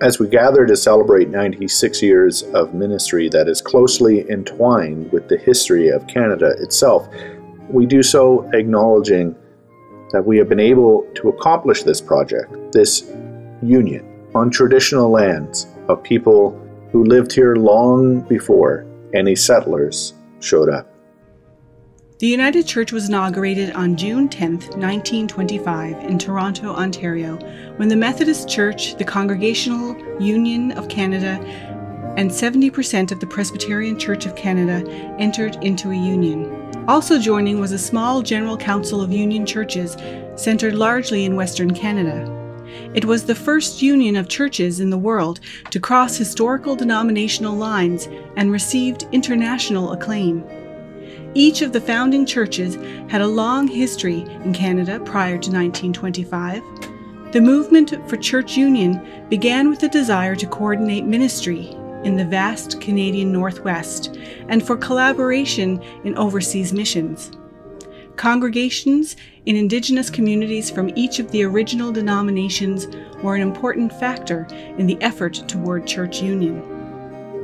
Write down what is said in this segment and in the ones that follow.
As we gather to celebrate 96 years of ministry that is closely entwined with the history of Canada itself, we do so acknowledging that we have been able to accomplish this project, this union, on traditional lands of people who lived here long before any settlers showed up. The United Church was inaugurated on June 10, 1925, in Toronto, Ontario, when the Methodist Church, the Congregational Union of Canada, and 70% of the Presbyterian Church of Canada entered into a union. Also joining was a small General Council of Union churches centered largely in Western Canada. It was the first union of churches in the world to cross historical denominational lines and received international acclaim. Each of the founding churches had a long history in Canada prior to 1925. The movement for church union began with a desire to coordinate ministry in the vast Canadian Northwest and for collaboration in overseas missions. Congregations in Indigenous communities from each of the original denominations were an important factor in the effort toward church union.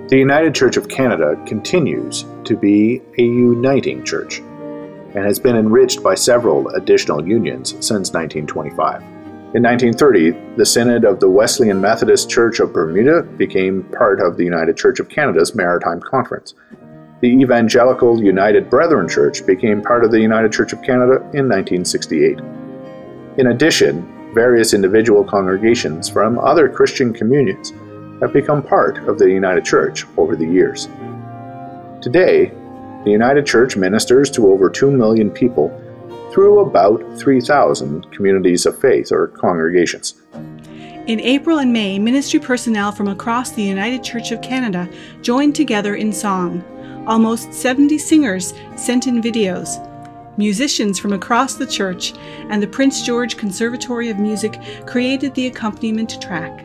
The United Church of Canada continues to be a uniting church and has been enriched by several additional unions since 1925. In 1930, the Synod of the Wesleyan Methodist Church of Bermuda became part of the United Church of Canada's Maritime Conference. The Evangelical United Brethren Church became part of the United Church of Canada in 1968. In addition, various individual congregations from other Christian communions have become part of the United Church over the years. Today, the United Church ministers to over 2 million people through about 3,000 communities of faith or congregations. In April and May, ministry personnel from across the United Church of Canada joined together in song. Almost 70 singers sent in videos. Musicians from across the church and the Prince George Conservatory of Music created the accompaniment track.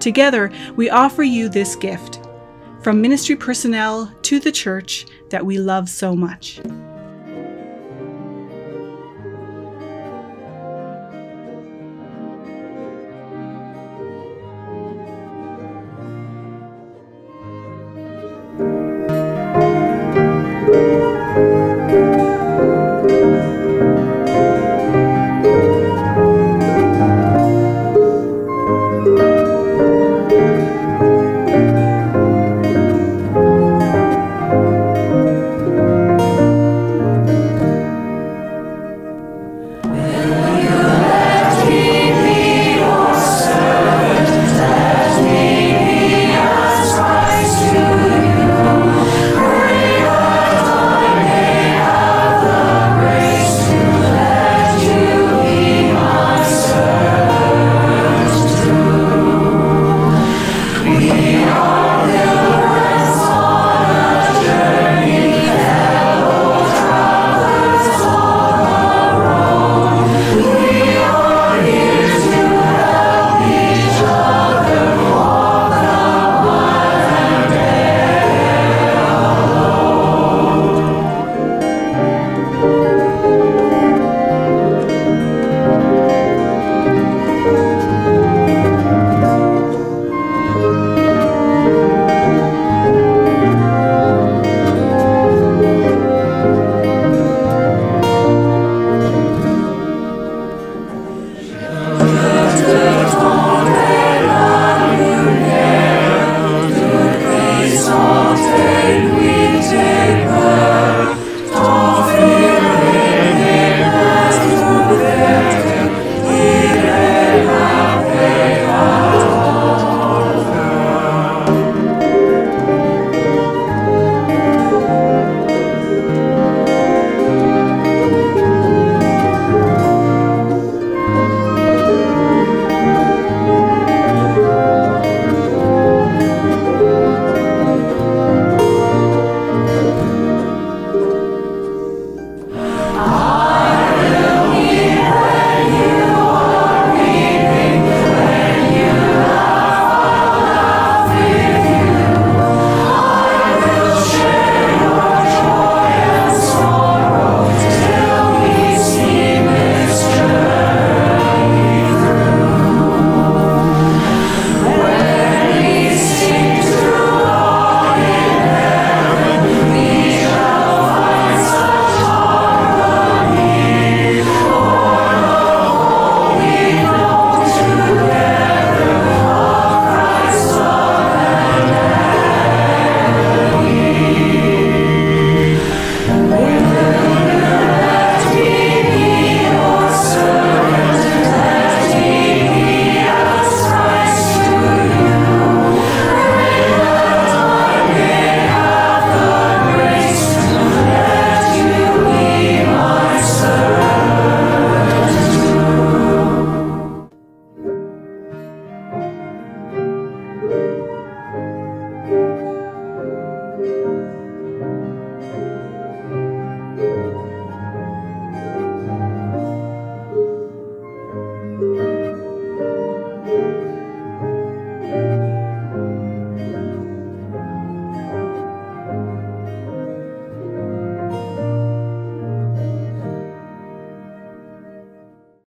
Together, we offer you this gift from ministry personnel to the church that we love so much. We are. Amen.